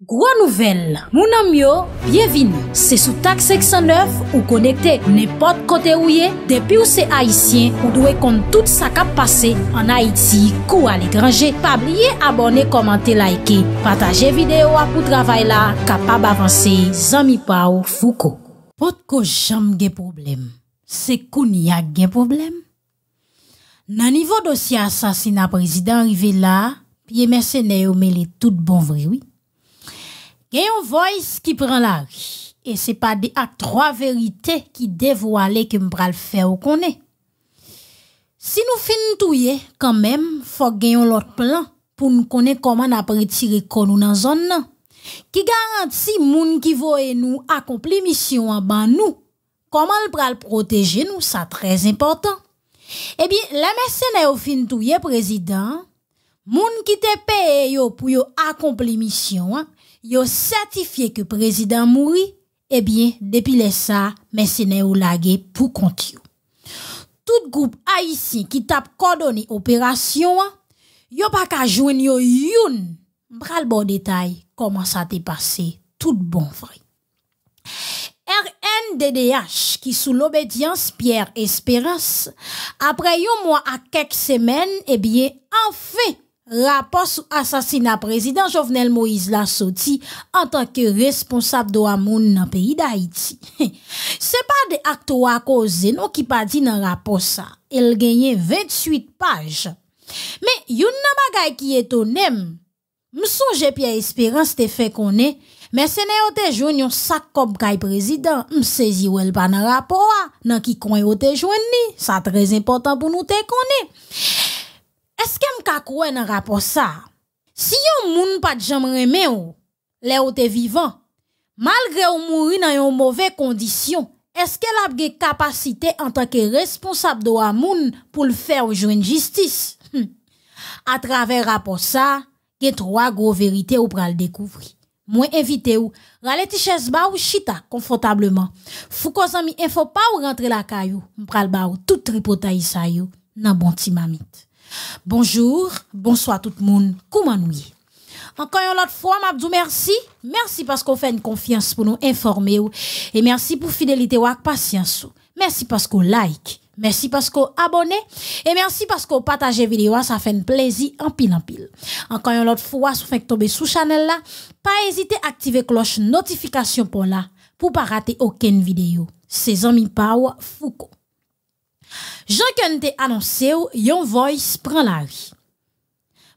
Gwa nouvel, mounan myo, byevini, se sou tak 609 ou konekte nepot kote ou ye, depi ou se Haitien ou dwe kont tout sa kap pase an Haiti kou al ekranje. Pabliye abone, komante, laike, pataje videyo apou travay la, kapab avanse, zami pa ou fuko. Pot ko jam gen problem, se koun ya gen problem? Nan nivou dosye asasina prezident rive la, piye mersenè yo mele tout bon vrewi. Gen yon voice ki pran la ri, e se pa de ak troa verite ki devwale ke mbral fe ou konen. Si nou fin touye, kanmem, fok gen yon lot plan pou nou konen koman apre tire kon nou nan zon nan, ki garanti moun ki voye nou akomple misyon an ban nou, koman l pral proteje nou, sa trez important. Ebi, la mesene ou fin touye prezident, moun ki te peye yo pou yo akomple misyon an, yo certifiye ke prezident mouri, ebyen, depi lesa, mesene ou lage pou konti yo. Tout group Haitien ki tap kodoni operasyon, yo pa ka jwen yo youn, bon detay, koman sa te pase, tout bon vre. RNDDH ki sou l'obedyans Pierre Espérance, apre yo mwa a kek semen, ebyen, anfe, Rapport sou asasina prezident Jovenel Moïse la soti an tanke responsab do amoun nan peyi da Haiti. Se pa de akto wakoze nou ki pa di nan rapport sa, el genye 28 paj. Me yon nan bagay ki etonem, msonje pi a esperans te fe konen, men se ne yo te jwen yon sak kob kay prezident, msezi wel pa nan rapport wa, nan ki kon yo te jwen ni, sa trez important pou nou te konen. Eske m ka kwen nan rapor sa? Si yon moun pa djam reme ou, le ou te vivan, malgre ou mouri nan yon mouve kondisyon, eske la bge kapasite an tanke responsab do a moun pou l fè ou jwen jistis? A traver rapor sa, gen troa gro verite ou pral dekouvri. Mwen evite ou, rale ti ches ba ou chita konfotableman. Fou ko zami enfo pa ou rentre la kayou, m pral tout tripota isa yo nan bon ti mamit. Bonjour, bonsoir tout moun, kouman nou ye? Ankan yon lot fwa, mabdou mersi, mersi paskou fè n konfians pou nou informe ou, e mersi pou fidelite wak pasyans ou, mersi paskou like, mersi paskou abone, e mersi paskou pataje videwa, sa fè n plezi anpil anpil. Ankan yon lot fwa, sou fèk tobe sou chanel la, pa ezite aktive kloche notifikasyon pon la, pou pa rate oken videyo. Se zan mi pa ou fuko. Jan ken te anonse ou, yon voice pran la ri.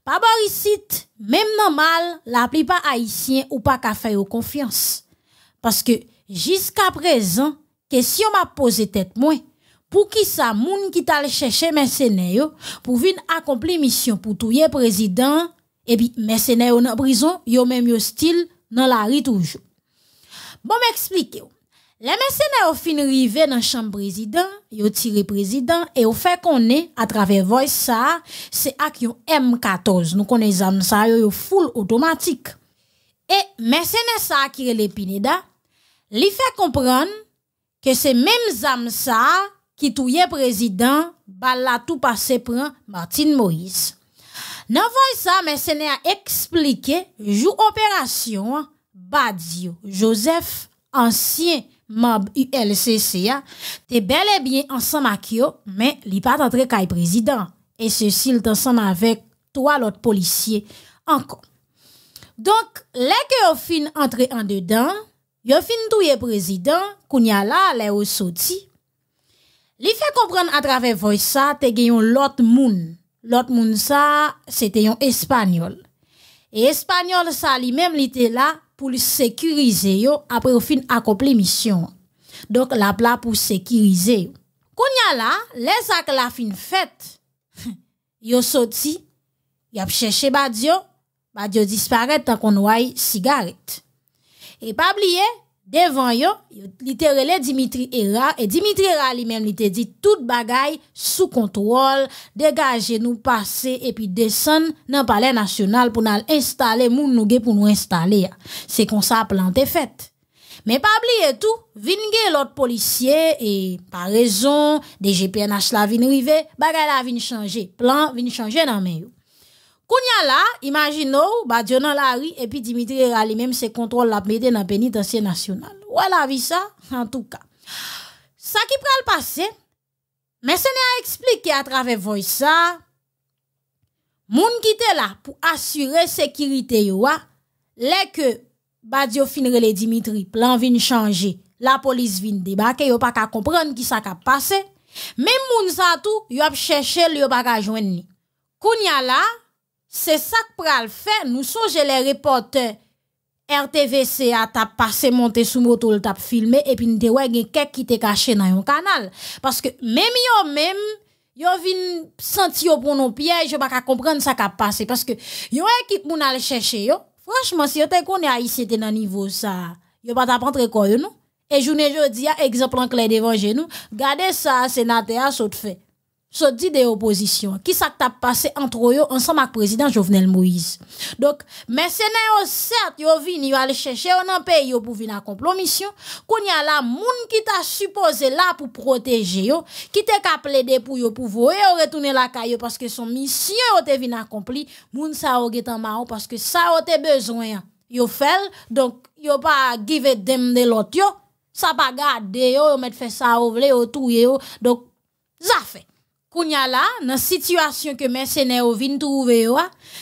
Pa borisit, mem normal, la pli pa haisyen ou pa ka fay ou konfians. Paske, jiska prezan, kesyon ma pose tet mwen, pou ki sa moun ki tal chèche mèsenè yo, pou vin akomple misyon pou touye prezident, epi mèsenè yo nan brison, yo mèm yo stil nan la ri toujou. Bon mè eksplike yo. Le mesene ou fin rive nan chanm prezident, yo tire prezident, e ou fe konen, a trave voice sa, se ak yon M14, nou konen zam sa yo yo foul otomatik. E mesene sa akire le pineda, li fe kompran, ke se menm zam sa, ki touye prezident, bala tou pase pran Martin Moïse. Nan voice sa, mesene a explike, jou operasyon, Badio, Joseph, ansyen, Mab ULCC ya, te bel e bien ansan mak yo, men li pat antre kay prezident. E se sil tansan avek to alot polisye ankon. Donk, leke yo fin antre an dedan, yo fin touye prezident, koun ya la le ou soti. Li fe kompran atrave voy sa, te genyon lot moun. Lot moun sa, se te yon espanyol. E espanyol sa li mem li te la, pou li sekurize yo apre ou fin akople misyon. Dok la pla pou sekurize yo. Konya la, le sak la fin fet, yo soti, yo ap chèche badyo, badyo disparet tan kon woy sigaret. E pabliye, Devan yo, li te rele Dimitri Era, e Dimitri Era men li te tout bagay sou kontrol, degaje nou pase, e pi desen nan pale nasyonal pou nan installe moun nouge pou nou installe ya. Se kon sa plante fet. Men pabli etou, vin gen lot polisye, e pa rezon, de GPNH la vin rive, bagay la vin plan vin chanje nan men. Kounya la, imagino, ba diyo nan la ri, epi Dimitri Rali, menm se kontrol la mette nan penitensye nasyonal. Ou la vi sa, en tout ka. Sa ki pral pase, men se ne a explike a trave voy sa, moun ki te la pou asyre sekirite yo wa, le ke ba diyo finre le Dimitri, plan vin chanje, la polis vin debake, yo pa ka kompran ki sa ka pase, men moun sa tou, yo chèche li yo pa ka jwen ni. Kounya la, se sak pral fe, nou sonje le repote RTVC a tap pase monte sou moto l tap filme, epi nte wè gen kek ki te kache nan yon kanal. Paske mèm yo mèm, yo vin senti yo pou nou piye, yo baka kompren sa ka pase. Paske yo ekip moun al chèche yo, franchman si yo te a isi te nan nivou sa, yo bata pantre koyo nou. E jounen jodi ya, ekzemplan kle devan genou, gade sa senate a sot fe. Sot di de oposisyon. Ki sa tap pase antro yo ansan mak prezident Jovenel Moïse? Dok, mersenè yo cert yo vin, yo ale chèche, yo nan pe yo pou vin akomplomisyon, koun ya la moun ki ta suppose la pou proteje yo, ki te ka ple de pou yo pou voe, yo retounen la kayo paske son misyon yo te vin akompli, moun sa yo getan ma ou paske sa yo te bezwen. Yo fel, donk yo pa give dem de lot yo, Sa pa gade yo, yo met fè sa ou vle, yo touye yo, dok zafè. Kounya situasyon ke mersenè yo vin touve yo,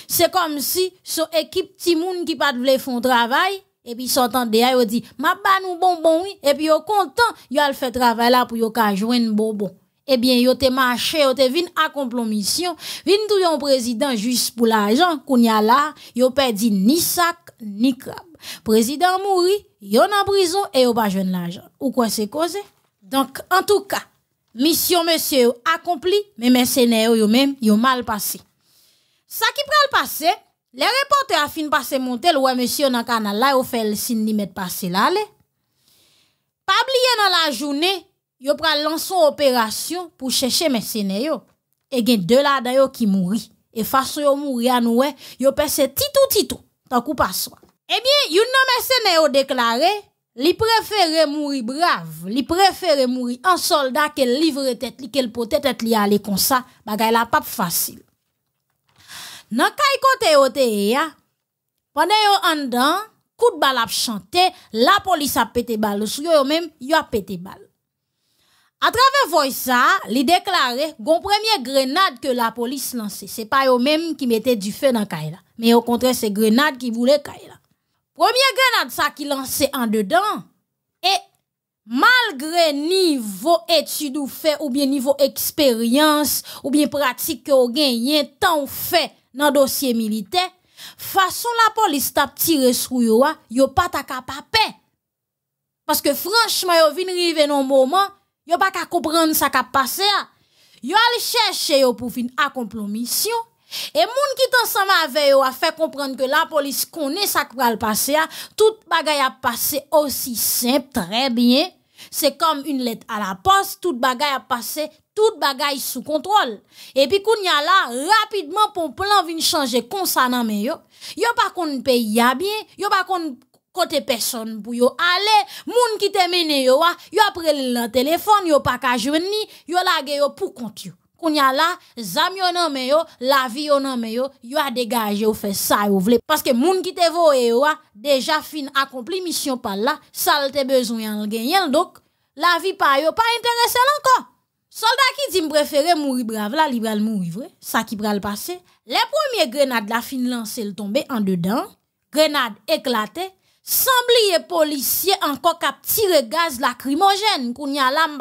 se kom si so ekip ti moun ki pat vle fon travay, epi sotan de ya yo di, ma ban ou bonbon, epi yo kontan, yo al fè travay la pou yo ka jwen bonbon. Ebyen yo te mache, yo te vin akomplon misyon, vin tou yon prezident jwis pou la ajan, kounya la, yo pedi ni sak, ni krab. Prezident mouri, yo nan brison, e yo pa jwen la ajan. Ou kwa se koze? Donk, an tou ka, yo akompli, men mensene yo yo men, yo mal. Sa ki pral pase, le repote a fin pase montel, wè monsye yo nan kanal la, yo fel sin li met pase la le. Pabliye nan la jounen, yo pral lanson operasyon pou chèche mèsenè yo, e gen de la dayo ki mouri, e fason yo mouri anouè, yo pese titou titou, takou paswa. Ebyen, yon nan mèsenè yo deklare, li prefere mouri brav, li prefere mouri an soldat ke livre tèt li, potè tèt li ale konsa, bagay la pap fasil. Nan kay kote yo ya, pwande yo andan, kout bal ap chante, la polis ap pete bal, sou yo mèm, yo ap pete bal. A trave voy sa, li deklare gon premye grenade ke la polis lanse. Se pa yo menm ki mette du fe nan kay la. Me yo kontre se grenade ki voule kay la. Premye grenade sa ki lanse an dedan. E malgre nivou etude ou fe ou bien nivou eksperyans ou bien pratik ke ou gen yen tan ou fe nan dosye milite. Fason la polis tap tire sou yo a, yo pata ka pape. Paske franchman yo vin rive nan mouman. Yo pa ka koupran sa ka pase a. Yo al chèche yo pou fin akomplon misyon. E moun sa ma ve yo a fè kompran ke la polis konè sa kwa al pase a. Tout bagay a pase osi semp, trè bie. Se kom un let a la pos, tout bagay a pase, tout bagay sou kontrol. E pi koun ya la, rapidman pou plan vin chanje konsa nan men yo. Yo pa kon pe ya bie, yo pa kon... Kote person pou yo ale, moun ki te mene yo wa, yo li lan telefon, yo pa ka ni, yo lage yo pou kont yo. Koun ya la, zam yo nan me yo, la vi yo nan me yo, yo a degaje yo fe sa yo vle. Paske moun ki te vo e yo wa, deja fin akompli misyon pa la, sal te bezon yan genyen, dok la vi pa yo pa interese lanko. Soldat ki di m prefere mouri brave la, li bral mouri vre, sa ki bral pase. Le premier grenade la fin lanse l tombe an dedan, grenade eklate, Sambliye polisye anko kap tire gaz lakrimojen, koun ya lam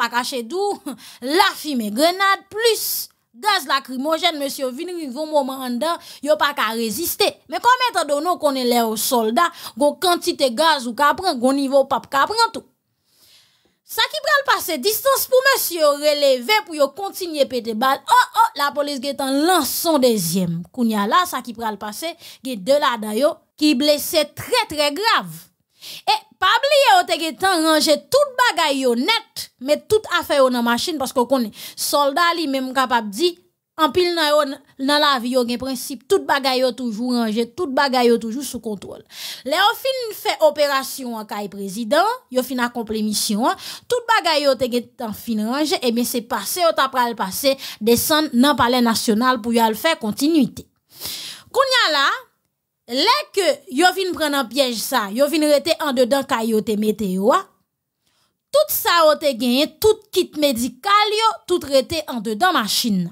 dou, la fime grenade plus gaz lakrimojen, monsye vini yon mouman an dan, yo pa ka reziste. Me kon mette dono konen le soldat, go kantite gaz ou kapren, go nivou pap kapren tou. Sa ki pral pase, distans pou monsye releve pou yo kontinye pete bal, oh oh, la polis getan lanson dezyem. Koun ya la, sa ki pral pase, get de la dayo, ki blese tre tre grav. E pabliye o tege tan range tout bagay yo net, met tout afe yo nan masin, pasko koni solda li menm kapap di, anpil nan yo nan la vi yo gen prinsip, tout bagay yo toujou range, tout bagay yo toujou sou kontrol. Le yo fin fè operasyon akay prezident, yo fin akomple misyon, tout bagay yo tan fin range, e ben se pase, yo tapra al pase, desan nan pale nasyonal pou yo al fè kontinuité. Kounya la, lè ke yo vin pren an pièj sa, yo vin rete an dedan kaya yo te mete yo a, tout sa yo te tout kit medikal yo, tout rete an dedan machin.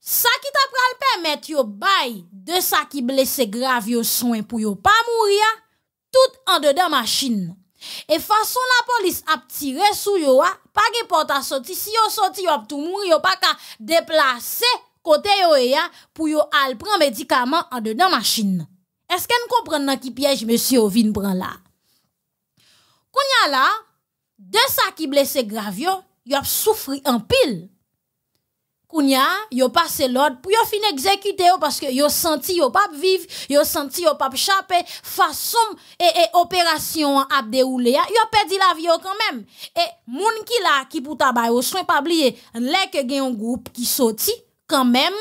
Sa ki ta pral permet yo bay, de sa ki blese grav yo soen pou yo pa mouri ya, tout an dedan machin. E fason la polis ap tire sou yo a, pa ge porta soti, si yo soti yo ap tou mouri, yo pa ka deplase kote yo e ya, pou yo al pran medikaman an dedan machin. Eske n kompren nan ki pyej monsi yo vin pran la? Konya la, de sa ki blese grav yo, yo ap soufri an pil. Kounya, yo pase lòd pou yo fin ekzekute yo paske yo senti yo pap viv, yo senti yo pap chape, fason e, e ap de oule ya, yo pedi la vi yo kanmem. E moun ki la ki pou tabay yo, swen pa bliye, lek gen yon goup ki soti, kanmem,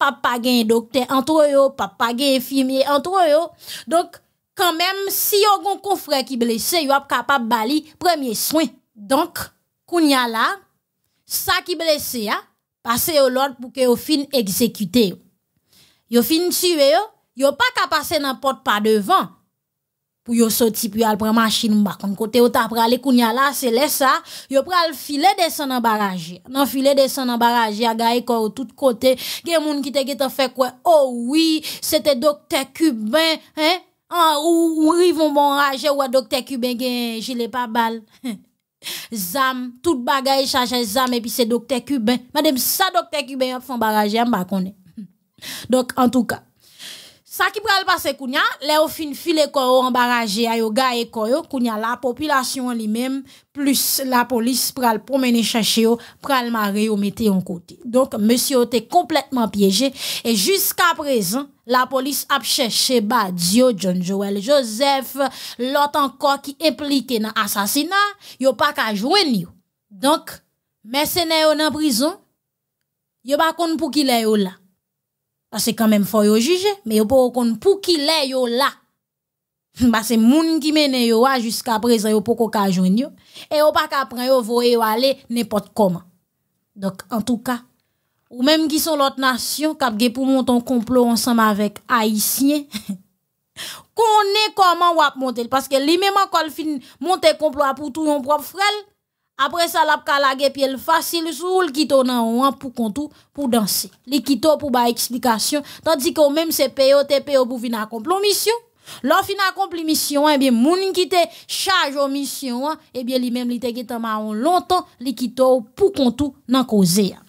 pap pa gen dokte antro yo, pap pa gen firmye antro yo, donk kanmem si yo gon konfre ki blese, yo ap kapap bali premye swen. Donk, kounya la, sa ki blese ya, pase yo lòd pou ke yo fin ekzekute yo. Fin tue yo, yo pa ka pase nan pot pa devan, pou yo soti pou yo al pran machin mba kon kote yo ta prale kounya la, se lè sa, yo pral file desan nan baraje. Nan file desan nan baraje, a kor ou tout kote, gen moun ki te fe kwe, oh oui, se te dokte kuben, ou rivon bon raje, ou dokte kuben gen jile pa bal, Zam, tout bagay chache zam epi se dokte kuben. Madem sa dokte kuben yon fon baraje yon bakone. Dok en tou ka. Sa ki pral pase kounya, le ou fin file koro yon baraje a yo gaye kounya la populasyon li mem, plus la polis pral promene chache yo, pral mare yo mette yon kote. Dok monsi yo te kompletman pyeje, e jiska prezan, la polis ap chèche ba Dio, John Joel, Joseph, lot anko ki implike nan asasina, yo pa ka jwen yo. Donk, mersenè yo nan prizon, yo pa kon pou ki le yo la. Ase kanmen fò yo juje, me yo pa kon pou ki le yo la. Base moun ki mene yo a, jiska prezan yo pou ka jwen yo, e yo pa ka pren yo voye yo ale, nepot koman. Donk, an tou ka, Ou menm ki son lot nasyon, kap ge pou monton complot ansam avek Haitien, konen koman wap montel. Paske li menman kol fin montel complot apou tou yon prop frel, apre sa lap kalage pi el fasil sou, li kito nan wan pou kontou pou dansi. Li kito pou ba eksplikasyon, tandi ko menm se peyo te peyo pou fin akomplon misyon. Lo fin akomplon misyon, ebyen moun ki te chaj o misyon, ebyen li menm li te geta ma an lontan, li kito pou kontou nan ya.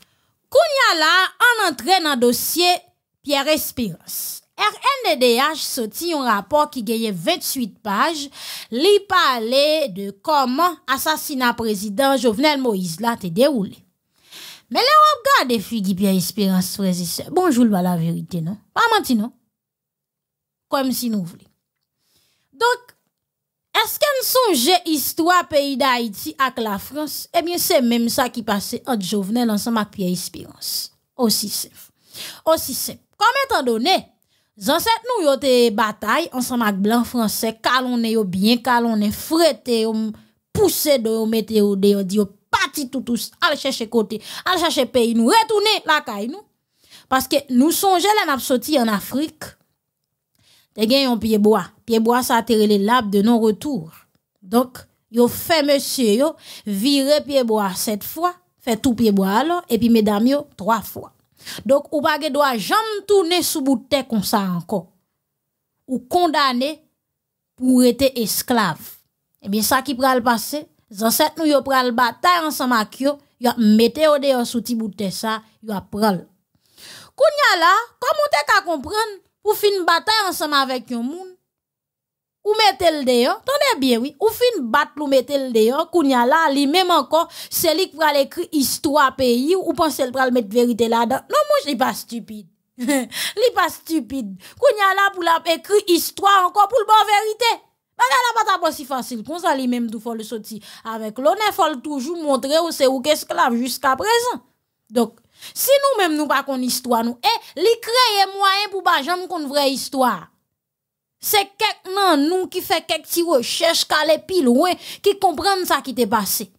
Kounya la, an entre nan dosye Pierre Espérance. RNDDH soti yon rapor ki geye 28 paj, li pale de koman asasina prezident Jovenel Moïse la te deroule. Men le wap gade figi Pierre Espérance prezise. Bonjoul ba la verite non? Pa manti non? Kom si nou vle. Donk, Eske n sonje histwa peyi da Haiti ak la Frans, ebyen se menm sa ki pase ot jovenel ansan mak piye espirans. Osi sef. Osi sef. Kom etan done, zanset nou yo te batay ansan mak blan franse, kalon ne yo bien, frete, yo pousse do yo mete yo de yo, di yo pati toutous, al chache kote, al chache peyi nou, retoune la kay nou. Paske nou sonje len ap soti an Afrik, te gen yon piyeboa, piyeboa sa atere le lab de non retour. Donk, yo fe monsye yo, vire piyeboa set fwa, fe tou piyeboa alo, epi medam yo, troa fwa. Dok ou bagè do a jam toune sou boutè kon sa anko. Ou kondane pou rete esklav. Eh Ebyen sa ki pral pase, zanset nou yo pral batay ansam ak yo, yo mette yo deyo sou ti boutè sa, yo pral. Kounya la, komon te ka kompran pou fin batay ansama avèk yon moun, ou metel deyon, tonè bie wè, ou fin bat lou metel deyon, kounya la, li mèm ankon, selik pral ekri histwa peyi, ou pansel pral met verite la dan, non mouj li pa stupide, li pa stupide, kounya la pou la ekri histwa ankon pou l'bon verite, baga la pata pa si fasil, kon sa li mèm tou fol soti, avèk lonè fol toujou montre ou se ou kesklav jusqu'a prezant, dok, Si nou menm nou pa kon histwa nou, e, li kreye mwayen pou ba jam kon vre histwa. Se kek nan nou ki fe kek ti we chèche kalè pil, we, ki komprenn sa ki te pase.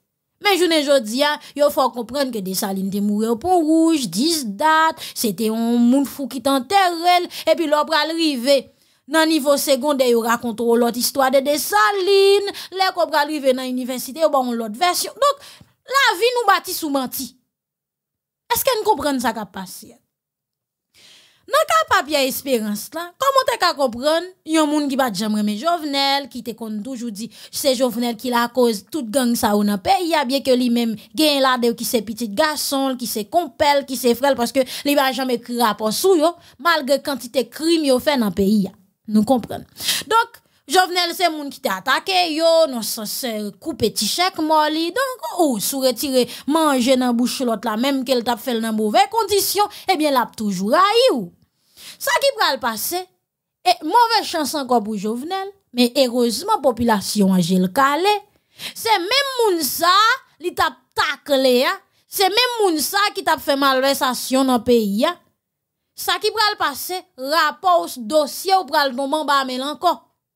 Men jounen jodi ya, yo fò komprenn ke de salin te moure ou pon rouge, dis dat, se te yon moun fou ki tan terrel, epi lò pral rive nan nivou segonde yo rakontou lòt istwa de de salin, lè ko pral rive nan universite yo bon lòt versyon. Donk, la vi nou bati sou manti. Eske n komprenn sa kap pasyen? Nan ka papye espérance la, komon te ka kompran, yon moun ki bat jam reme jovenel, ki te kon toujou di, se jovenel ki la koz tout gang sa ou nan pe, ya bie ke li men gen la de ki se pitit gason, ki se kompel, ki se frel, paske li ba jam ekri rapos sou yo, malge kantite krim yo fe nan pe ya. Nou kompran. Donk, jovenel se moun ki te atake yo, non se koupe ti chek moli, donk ou sou retire manje nan bouch lot la, menm ke l tap fel nan mouve kondisyon, ebyen lap toujou rayi ou. Sa ki pral pase, e mouve chansan kwa pou jovenel, me erozman populasyon anje l kale, se men moun sa li tap takle ya, se men moun sa ki tap fe malvesasyon nan peyi ya, sa ki pral pase, rapos dosye ou pral noman ba men lanko.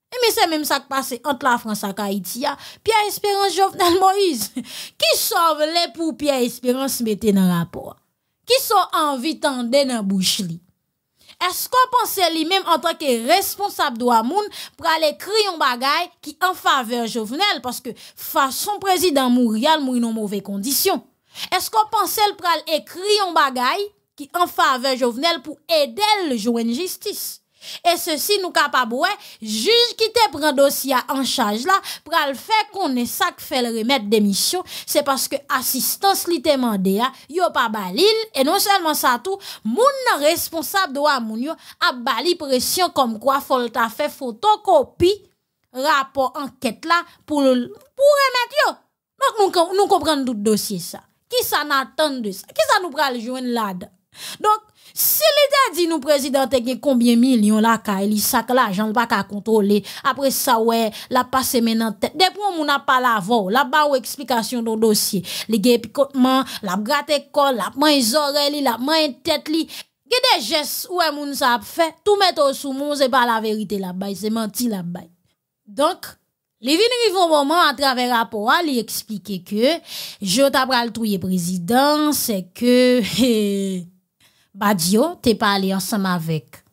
E me se men sa ki pase ant la Fransa ka iti ya, Pia Esperance Jovenel Moïse, ki sov le pou Pia Esperance mette nan rapor, ki sov anvi tende nan bouch li? Esko panse li menm an tanke responsab do amoun pral ekri yon bagay ki an fave jovenel? Paske fason prezident mou rial mou yon mouve kondisyon. Esko panse li pral ekri yon bagay ki an fave jovenel pou edel jouen jistis. E se si nou kapabouè, juj ki te pren dosya an chaj la, pral fe konen sak fel remet demisyon, se paske asistans li te mande ya, yo pa balil, e non selman sa tou, moun nan responsab do a moun yo, ap bali presyon kom kwa fol ta fe fotokopi, rapor anket la, pou remet yo. Nou kompren dout dosye sa. Ki sa nan tan de sa? Ki sa nou pral jwen lada? Donk, Si li de di nou prezidente gen konbyen milyon la ka, li sak la jan pa ka kontrole, apre sa we, la pase men nan tet, depon moun ap pala avon, la ba ou eksplikasyon don dosye, li gen epikotman, la brate kol, la zore li, la man yi tet li, gen de jes ou e moun sa ap fe, tou met ou sou moun, se pa la verite la bay, se menti la bay. Donk, li vin rivon mouman a traver rapor, li eksplike ke, jot ap pral touye prezident, se ke, hehehe, Badio te pale ansam avek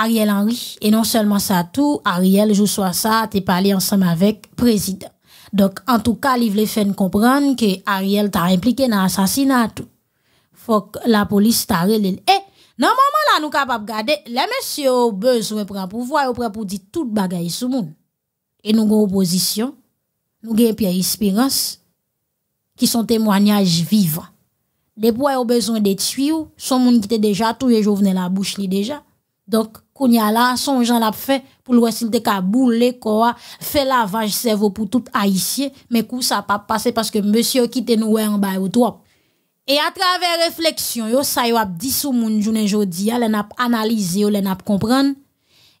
Ariel Henry. E non selman sa tou Ariel jou so sa te pale ansam avek Prezident Dok an tou ka li vle fen kompran Ke Ariel ta implike nan asasina tou Fok la polis ta rele E nan maman la nou kapap gade Le mesyo bez ou e pran pou vwa Ou pran pou di tout bagay sou moun E nou gen oposisyon Nou gen pi a ispirans Ki son temwanyaj vivan Depo yo bezon de tswiw, son moun ki te deja, tou ye jo vene la bouch li deja. Donk, koun ya la, son jan la fe, pou lwa sil te ka boule kwa, fe lavaj sevo pou tout haisye, me kou sa pa pase, paske monsyo ki te nou we an bay ou twop. E a traver refleksyon yo, sa yo ap disou moun jounen jodi ya, le nap analize yo, le nap kompran.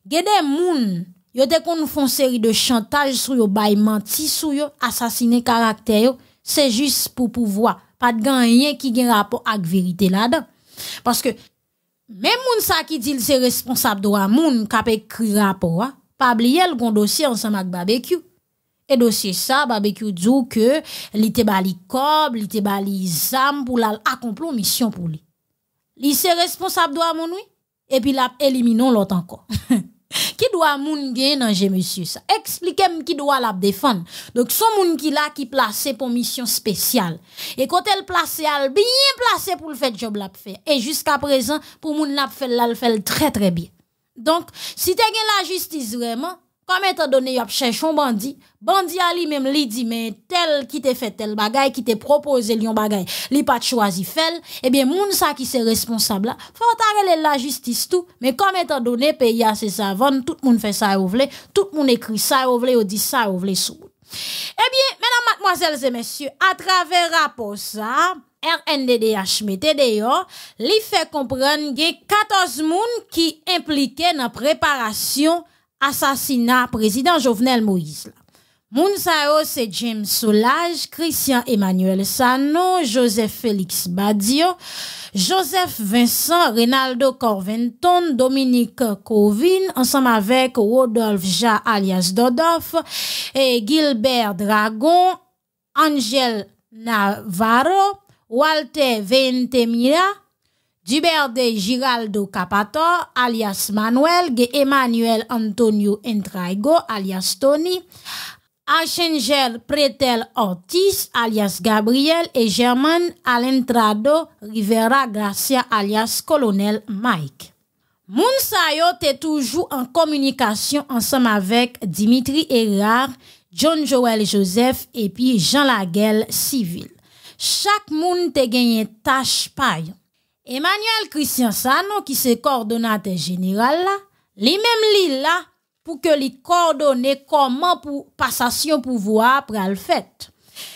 Gede moun, yo te kon nou fon seri de chantaj sou yo bay manti sou yo, asasine karakter yo, se jis pou pouvoi. Pa de ganyen ki gen rapor ak verite la dan. Paske, men moun sa ki dil se responsab do a moun kap ekri rapor, pa bliye l kon dosye ansan ak babekyou. E dosye sa, babekyou djou ke li te bali kob, li te bali zam pou la akomplon misyon pou li. Li se responsab do a moun oui, e pi la eliminon lot anko. Ki dwa moun gen nan sa? Eksplikem ki dwa la defan. Dok son moun ki la ki plase pou misyon spesyal. E kote l plase al, biye plase pou l fèt job la ap fè. E jiska prezan pou moun la fèl la l fèl trè trè bi. Donk, si te gen la justis vreman, Men te donye yop chèchon bandi, bandi a li menm li di men tel ki te fè tel bagay, ki te propose li yon bagay, li pat chwazi fel, ebyen moun sa ki se responsab la, fò ta rele la justis tou, men kwa men te donye pe ya se savon, tout moun fè sa ou vle, tout moun ekri sa ou vle, ou di sa ou vle sou. Ebyen, menan matmoazel zè mèsyou, a traver raposa, RNDDH mette deyo, li fè kompren ge 14 moun ki implike nan preparasyon Asasina prezident Jovenel Moïse. Yo se James Solage, Christian Emmanuel Sano, Joseph Félix Badio, Joseph Vincent, Reynaldo Corventon, Dominique Covin, ansam avek Rodolphe Ja alias Dodolphe, Gilbert Dragon, Angel Navarro, Walter Ventemira, Duberde Giraldo Capator, alias Manuel, Emmanuel Antonio Entraigo, alias Tony, Archangel Pretel Ortiz, alias Gabriel, et German Alentrado Rivera Gracia, alias Colonel Mike. Moun sa yo te toujou an komunikasyon ansam avek Dimitri Erard, John Joel Joseph epi Jean Laguel Civil. Chak moun te genye tache payon. Emmanuel Christian Sano ki se kordonate general la, li mem li la pou ke li kordone koman pou pasasyon vwa pral fet.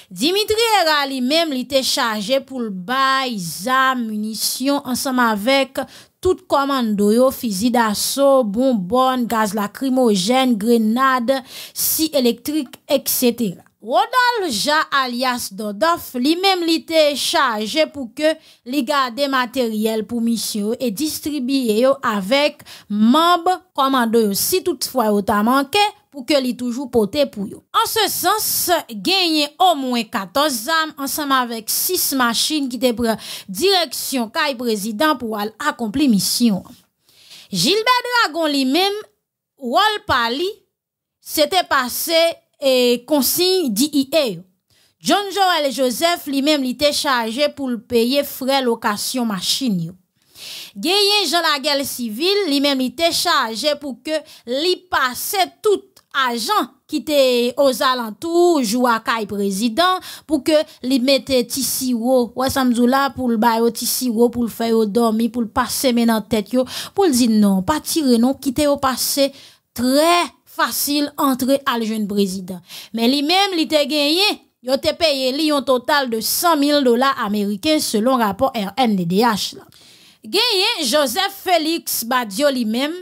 Dimitri Erard li mem li te chaje pou l bay, zam, munisyon ansam avek tout komando yo, fizi daso, bonbon, gaz lakrimogen, grenade, si elektrik, etc. Rodal Ja alias Dodof li mem li te chaje pou ke li gade materyel pou misyo e distribye yo avek yo si tout fwa yo ta manke. pou ke li toujou pote se sens, genye o mwen 14 am, ansam avek 6 machin ki te pre direksyon kay prezident pou al misyon. Gilbert Dragon li men, wol pali, se te pase e konsin di iye yo. John Joel Joseph li men li te chaje pou l peye fre lokasyon machin yo. Genye Jean Laguel Civil, li men li te chaje pou ke li pase tout ajan ki te ozalantou, jou akay prezident, pou ke li mette ti siwo, wè samzou la pou l bayo ti siwo, pou l fè yo dormi, pou l pase men nan tèt yo, pou l di non, pa tire non, ki te yo pase trè antre al jen prezident. Men li men li te genye, yo te peye li yon total de 100.000 dola Ameriken selon rapor RNDDH. Genye, Joseph Félix Badiou li men,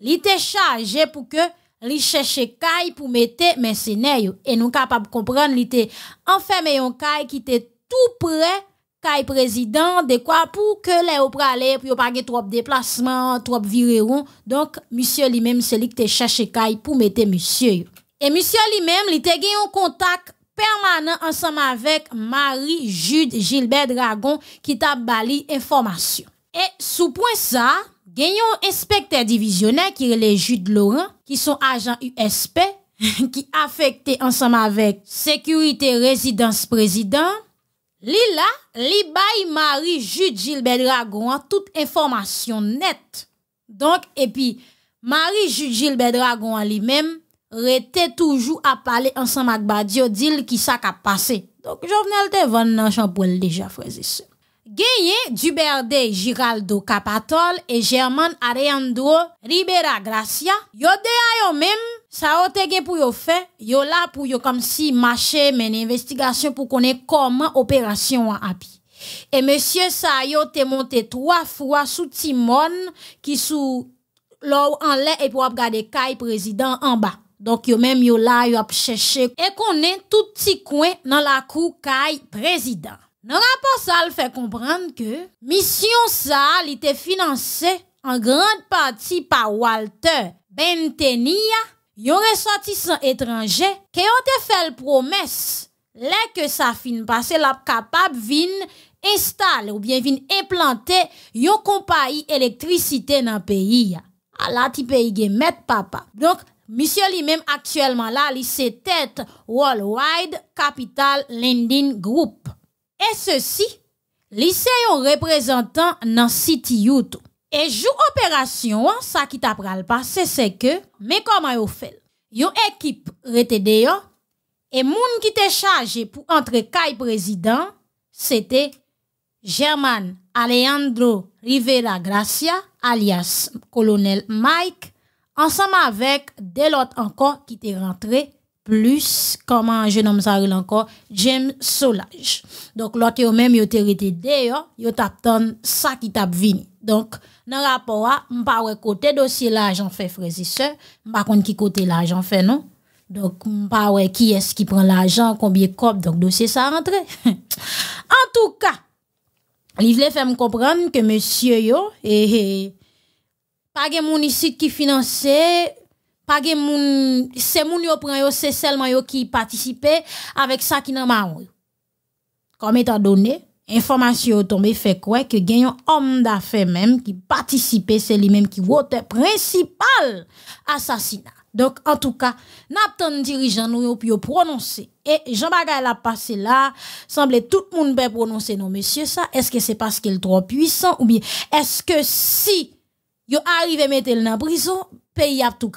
li te chaje pou ke li chèche kay pou mette mensenè yo. E nou kapab kompran li te anferme yon kay ki te tout pre kay prezident de kwa pou ke le ou prale pou yo page trop deplasman, trop vireron. Donk, misye li menm se li te chèche kay pou mette misye yo. E misye li menm li te yon kontak permanent ansam avek Marie-Jude Gilbert Dragon ki tab bali informasyon. E sou pwen sa... Genyon inspektor divisioner ki rele Jude Laurent, ki son ajan USP, ki afekte ansam avek Sekurite Residence Prezident, li la, li Marie Jude Gilbert Dragon an tout informasyon net. Donk, epi, Marie Jude Gilbert Dragon an li mem, rete toujou ap pale ansam ak Badio dil ki sa ka pase. Donk, jovenel te van nan chanpouel deja freze se. Genye Duberde Giraldo Capatol e German Areandro Ribera Gracia, yo de a yo mem, sa o te gen pou yo fe, yo la pou yo kom si mache men investigasyon pou konen koman operasyon an api. E monsye sa yo te monte 3 fwa sou timon ki sou lou an le e pou ap gade kay prezident an ba. Donk yo mem yo la yo ap cheshe e konen tout ti kwen nan la kou kay prezident. Nan rapor sa l fè komprende ke misyon sa li te finanse an grande pati pa Walter Bentenia, yon resotisan etranje ke yon te fè l promes lè ke sa fin pase l ap kapab vin installe ou bien vin implante yon kompayi elektrisite nan peyi ya. A la ti gen met papa. Misyon li menm aktuelman la li se tèt Worldwide Capital Lending Group. E se si, li se yon reprezentan nan siti youtou. E jou operasyon, sa ki ta pral pa, se se ke, me koman yo fel. Yon ekip rete deyo, e moun ki te chaje pou entre kay prezident, se te German Alejandro Rivera Gracia, alias kolonel Mike, ansama vek delot anko ki te rentre, plus, koman jenom zaril anko, James Solage. Donk lote yo menm yo terite deyo, yo tap ton sa ki tap vini. Donk nan rapora, mpa we kote dosye la ajan fe frezise, mpa kon ki kote la ajan fe non. Donk mpa we ki es ki pren la ajan, konbye kop, donk dosye sa rentre. En tou ka, li vle fè m kompran ke monsye yo, e, e, pa gen mounisit ki finanse, pa gen moun, se moun yo pran yo, se selman yo ki patisipe, avek sa ki nan ma ou. Kom etan donen, informasyon yo tombe fe kwe, ke gen yon om da fe menm, ki patisipe, se li menm ki wote principal asasina. Donk, an tou ka, nap ton dirijan nou yo pi yo prononse. E, jan bagay la pase la, semble tout moun be prononse nou, mesye sa, eske se paske el tro puisan, ou bi, eske si yo arrive metel nan brison, peyi ap tou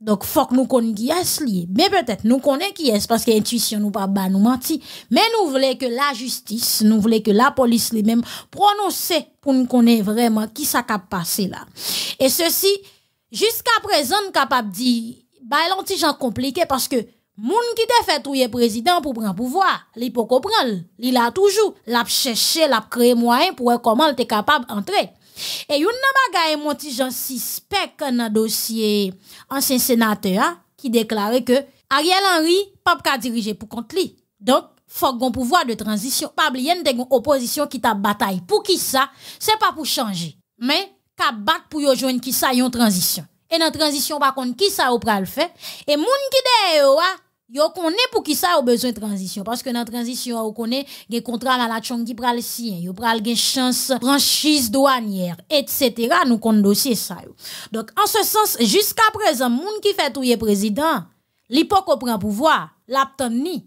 krasi, donk fok nou konen ki yas liye. Me petet nou konen ki yas, paske intuisyon nou pa ba nou manti, men nou vle ke la justis, nou vle ke la polis li men prononse pou nou konen vreman ki sa kap pase la. E se si, Jiska prezant kapap di, ba elan ti jan komplike, paske moun ki te fet ou ye prezident pou pran pouvoi, li pou kopran, li la toujou, la p chèche, la p kreye mwayen pou wè koman te kapap antre. E yon nan bagay moun ti jan si spek nan dosye ansen senate a, ki deklare ke Ariel Henry pap ka dirije pou kont li. Donk, fok gon pouvoi de transisyon, pab li yen de gon oposisyon ki ta batay pou ki sa, se pa pou chanji. Men, ka bat pou yo jwen ki sa yon transisyon. E nan transisyon bakon ki sa yo pral fe, e moun ki de yo konen pou ki sa yo bezwen transisyon. Paske nan transisyon yo konen gen kontra la la chong ki pral si, yo pral gen chans franchise douanier, et cetera, nou kon dosye sa yo. Donk, an se sens, jiska prezant, moun ki fet ou ye prezident, li po ko pran pouvoi, lap ni.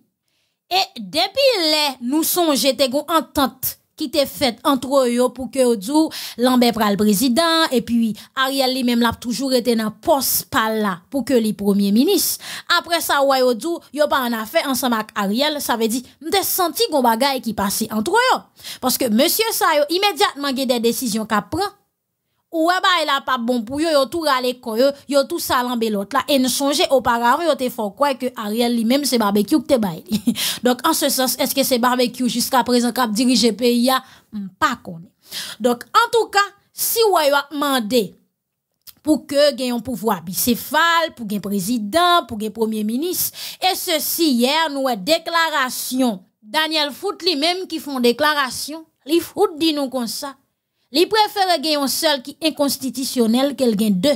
E depi le nou son jete gon entente, ki te fet antro yo pou ke yo djou lanbe pral prezident, e pi Ariel li menm lap toujou rete nan pos pal la pou ke li premier minis. Apre sa woy yo djou, yo pa an afe ansan mak Ariel, sa ve di, mte senti gom bagay ki pase antro yo. Paske monsye sa yo imediatman ge de desisyon ka pran, Ou wè ba e la pa bon pou yo, yo tou rale koyo, yo tou salan belot la. E nou sonje oparavan yo te fok kwa ke Ariel li menm se barbekyou kte bay li. Donk an se sens, eske se barbekyou jiska prezant kap dirije pe ya, pa koni. Donk an tou ka, si wè yo ap mande pou ke gen yon pouvoi bisefal, pou gen prezident, pou gen premier minis, e se si yer nou wè deklarasyon, Daniel Fout li menm ki fon deklarasyon, li Fout di nou kon sa, Li prefere gen yon sel ki inkonstitisyonel kel gen de.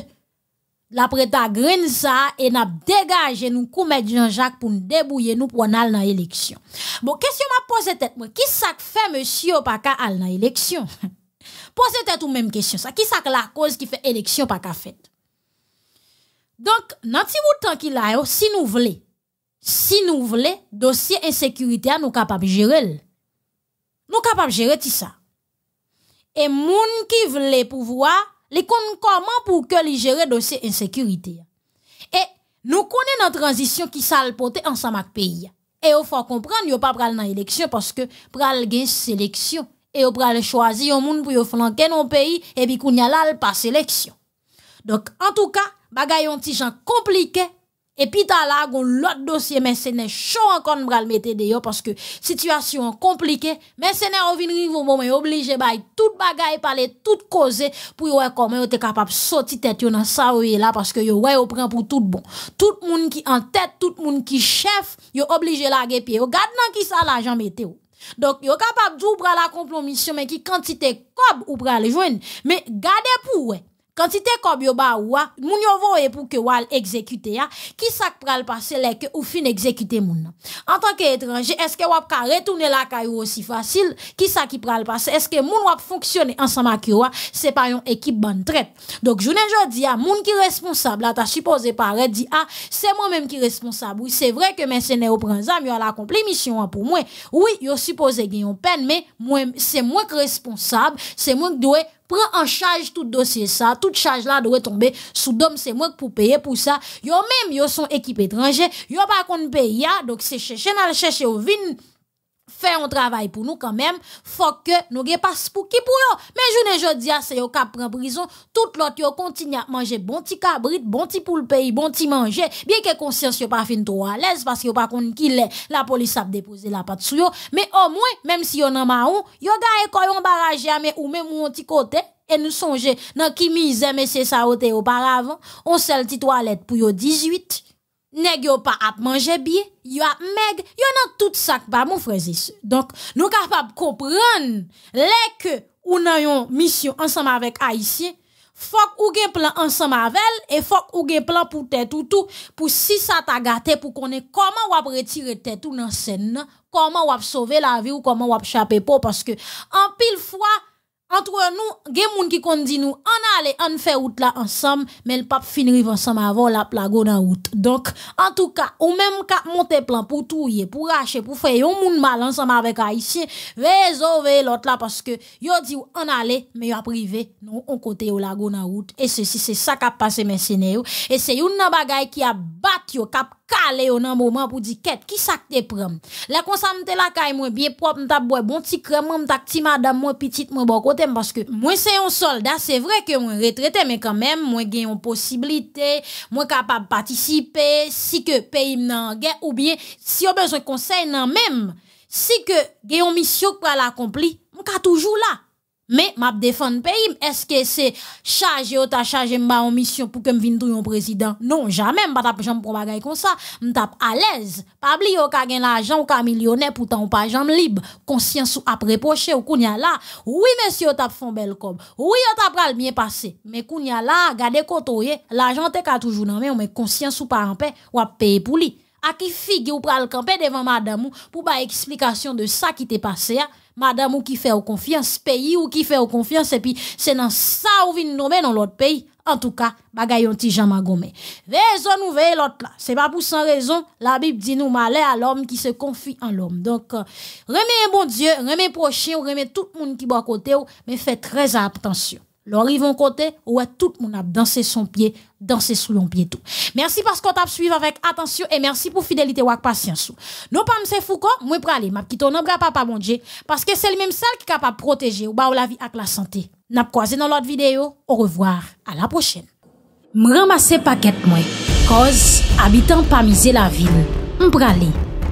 La preta gren sa e nap degaje nou koumet Jean-Jacques pou nou debouye nou pou an al nan eleksyon. Bon, kesyon ma pose tet mwen, ki sak fe monsyo pa ka al nan eleksyon? Pose tet ou menm kesyon sa, ki sak la koz ki fe eleksyon pa ka fet? Donk, nan ti woutan ki la yo, si nou vle, si nou vle, dosye insekurite a nou kapap jirel. Nou kapap jirel ti sa. E moun ki vle pou vwa, li kon koman pou ke li jere dosye insekurite. E nou konen nan transisyon ki salpote ansan mak peyi. E yo fwa kompran yo pa pral nan eleksyon paske pral gen seleksyon. E yo pral chwazi yo moun pou yo flanken nan peyi e bi koun yalal pa seleksyon. Dok an tou ka, bagay yon ti jan komplike. E pi ta la, goun lot dosye men sene chou an kon mbral mette deyo paske situasyon komplike. Men sene ovin rivou moun men oblije bay tout bagay pale, tout koze pou yo wè komen yo te kapap soti tet yo nan sa ouye la paske yo wè yo pren pou tout bon. Tout moun ki an tet, tout moun ki chef, yo oblije lage pi yo. Gade nan ki sa la jan mette yo. Dok yo kapap djou pral akomplon misyon men ki kantite kob ou pral jwen. Men gade pou wè. Kantite kob yo ba ou a, moun yo vo e pou ke wal ekzekute ya, ki sak pral pase leke ou fin ekzekute moun? En tanke etranje, eske wap ka retoune la kayou osi fasil, ki sak pral pase, eske moun wap fonksyone ansama ki yo a, se pa yon ekip ban tret. Dok jounen jodi a, moun ki responsable, la ta suppose pare di a, se moun menm ki responsable. Oui, se vre ke men sene ou pranzam, yo ala komple misyon an pou mwen. Oui, yo suppose gen yon pen, men se mwen ki responsable, se mwen ki dwe Pren an chaj tout dosye sa, tout chaj la dowe tombe sou dom se mwek pou peye pou sa. Yo menm yo son ekip etranje, yo pa kon peye ya, dok se chèche nan chèche ou vin. Fè yon travay pou nou kanmèm, fòk ke nou ge pas pou ki pou yo. Men jounen jodia se yo kap pran prison, tout lot yo kontinye ap manje bon ti kabrit, bon ti pou l'peyi, bon ti manje. Bien ke konsyans yo pa fin tro alèz, paske yo pa kon ki lè, la polis ap depose la pat sou yo. Men o mwen, menm si yo nan ma ou, yo ga e koyon baraje ame ou menm ou an ti kote, e nou sonje nan ki mize mese sa ote yo paravan, on sel ti toalet pou yo 18. Neg yo pa ap manje biye, yo ap meg, yo nan tout sak pa mou frezise. Donk nou kapap kompran lek ou nan yon misyon ansama vek Aisyen, Fok ou gen plan ansan mavel, e fok ou gen plan pou tè toutou, pou si sa ta gate pou konen koman wap retire tè tou nan sen nan, koman wap la vi ou koman wap chapè pou, paske an pil fwa, Entre nou, gen moun ki kon di nou, an ale, an fe out la ansam, men l pap finriv ansam avon la plago nan out. Donk, an tou ka, ou menm ka monte plan pou touye, pou rache, pou fe yon moun mal ansam avek a isye, veye zo, veye lot la, paske yo di ou an ale, men yo aprive, nou, on kote yo lago nan out. E se si se sa kap pase men sene yo, e se yon nan bagay ki a bat yo, kap kale yo nan mouman pou di ket, ki sak te prem. La konsam te la kay mwen, biye prop mta bwe, bon ti krem, mwen mta ti madam mwen mwen bokot, Mwen se yon soldat, se vre ke mwen retrete, men kanmen mwen gen yon posibilite, mwen kapab patisipe, si ke pey nan gen, ou bien si yo bezon konsey nan men, si ke gen yon misyon kwa l'akompli, mwen ka toujou la. Men, map defan peyi, eske se chaje ou ta chaje mba an misyon pou kem vin tou yon prezident? Non, jamen, mba tap jam pou bagay kon sa, mtap alez. Pabli yo ka gen la jan ou ka pou tan ou jam libe, konsyans ou ap repoche ou koun ya la. Ouwi, mesi yo tap fon bel kob, ouwi yo tap pral miye pase, men koun ya la, gade koto ye, la jan te ka toujou nan men, ou men konsyans ou pa anpe, wap peye A ki figi ou pral kampe devan madamou pou ba eksplikasyon de sa ki te pase ya, madame ou ki fè ou konfians, peyi ou ki fè ou konfians, epi se nan sa ou vin noume nan lot peyi, an tou ka, bagay yon ti jama. Veye zon ou veye lot la, se pa pou san rezon, la bib di nou male a l'om ki se konfi an l'om. Donk, reme bon die, reme proche ou reme tout moun ki bo akote ou, me fè trez aptansyon. Lò rivon kote, ou wè tout moun ap danse son piye, danse sou yon piye tou. Mersi paskot ap suiv avèk atensyon, e mersi pou fidelite wak pasyansou. Nou pa mse fouko, mwen prale, map kito nan bra pa pa bonje, paske se li menm sel ki kapap proteje ou ba ou la vi ak la sante. Nap kwa ze nan lot videyo, ou revoar, a la pochen. M ramase paket mwen, koz, abitan pa mize la vil, m prale,